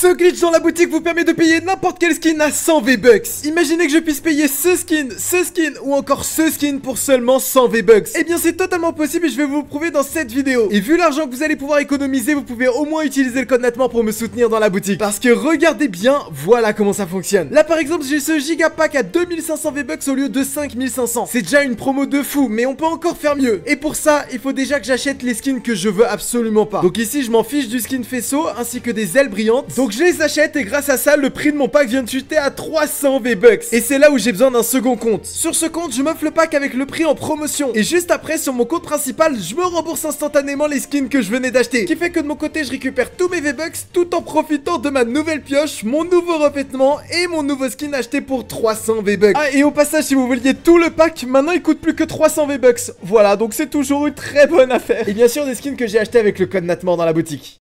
Ce glitch dans la boutique vous permet de payer n'importe quel skin à 100 V-Bucks. Imaginez que je puisse payer ce skin, ce skin ou encore ce skin pour seulement 100 V-Bucks. Eh bien c'est totalement possible et je vais vous le prouver dans cette vidéo. Et vu l'argent que vous allez pouvoir économiser, vous pouvez au moins utiliser le code Natman pour me soutenir dans la boutique. Parce que regardez bien, voilà comment ça fonctionne. Là par exemple j'ai ce giga pack à 2500 V-Bucks au lieu de 5500. C'est déjà une promo de fou, mais on peut encore faire mieux. Et pour ça, il faut déjà que j'achète les skins que je veux absolument pas. Donc ici je m'en fiche du skin faisceau ainsi que des ailes brillantes. Donc je les achète et grâce à ça, le prix de mon pack vient de chuter à 300 V-Bucks. Et c'est là où j'ai besoin d'un second compte. Sur ce compte, je m'offre le pack avec le prix en promotion. Et juste après, sur mon compte principal, je me rembourse instantanément les skins que je venais d'acheter. Qui fait que de mon côté, je récupère tous mes V-Bucks tout en profitant de ma nouvelle pioche, mon nouveau revêtement et mon nouveau skin acheté pour 300 V-Bucks. Ah, et au passage, si vous vouliez tout le pack, maintenant il coûte plus que 300 V-Bucks. Voilà, donc c'est toujours une très bonne affaire. Et bien sûr, des skins que j'ai acheté avec le code Natman dans la boutique.